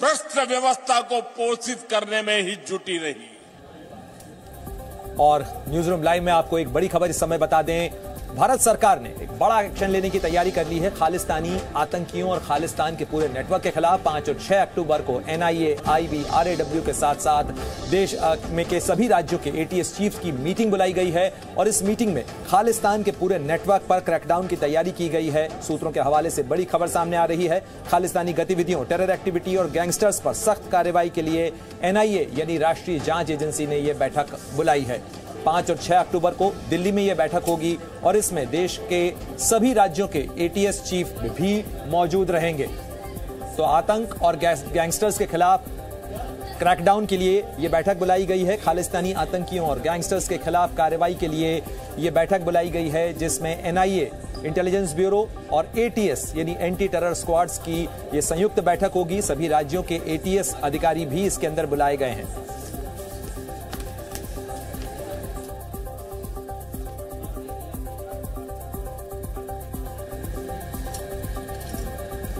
भ्रष्ट व्यवस्था को पोषित करने में ही जुटी रही। और न्यूज़ रूम लाइव में आपको एक बड़ी खबर इस समय बता दें। भारत सरकार ने एक बड़ा एक्शन लेने की तैयारी कर ली है। खालिस्तानी आतंकियों और खालिस्तान के पूरे नेटवर्क के खिलाफ पाँच और छह अक्टूबर को एनआईए, आईबी, आरएडब्ल्यू के साथ साथ देश में के सभी राज्यों के एटीएस चीफ की मीटिंग बुलाई गई है और इस मीटिंग में खालिस्तान के पूरे नेटवर्क पर क्रैकडाउन की तैयारी की गई है। सूत्रों के हवाले से बड़ी खबर सामने आ रही है। खालिस्तानी गतिविधियों टेरर एक्टिविटी और गैंगस्टर्स पर सख्त कार्रवाई के लिए एनआईए यानी राष्ट्रीय जाँच एजेंसी ने यह बैठक बुलाई है। पाँच और छह अक्टूबर को दिल्ली में यह बैठक होगी और इसमें देश के सभी राज्यों के एटीएस चीफ भी मौजूद रहेंगे। तो आतंक और गैंगस्टर्स के खिलाफ क्रैकडाउन के लिए यह बैठक बुलाई गई है। खालिस्तानी आतंकियों और गैंगस्टर्स के खिलाफ कार्रवाई के लिए यह बैठक बुलाई गई है, जिसमें एनआईए इंटेलिजेंस ब्यूरो और एटीएस यानी एंटी टेरर स्क्वाड्स की यह संयुक्त बैठक होगी। सभी राज्यों के एटीएस अधिकारी भी इसके अंदर बुलाए गए हैं।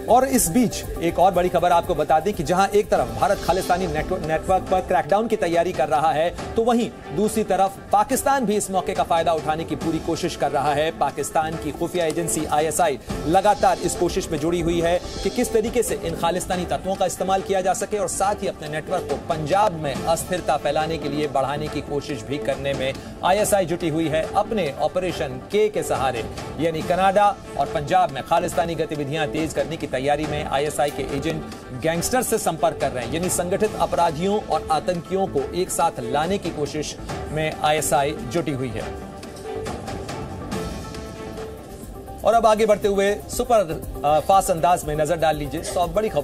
और इस बीच एक और बड़ी खबर आपको बता दें कि जहाँ एक तरफ़ भारत खालिस्तानी नेटवर्क पर क्रैकडाउन की तैयारी कर रहा है तो वहीं दूसरी तरफ़ पाकिस्तान भी इस मौके का फ़ायदा उठाने की पूरी कोशिश कर रहा है। पाकिस्तान की खुफिया एजेंसी आईएसआई लगातार इस कोशिश में जुड़ी हुई है कि किस तरीके से इन खालिस्तानी तत्वों का इस्तेमाल किया जा सके और साथ ही अपने नेटवर्क को पंजाब में अस्थिरता फैलाने के लिए बढ़ाने की कोशिश भी करने में आईएसआई जुटी हुई है अपने ऑपरेशन के के सहारे। यानी कनाडा और पंजाब में खालिस्तानी गतिविधियाँ तेज करने की तैयारी में आईएसआई के एजेंट गैंगस्टर से संपर्क कर रहे हैं। यानी संगठित अपराधियों और आतंकियों को एक साथ लाने की कोशिश में आईएसआई जुटी हुई है। और अब आगे बढ़ते हुए सुपर फास्ट अंदाज में नज़र डाल लीजिए। तो अब बड़ी खबर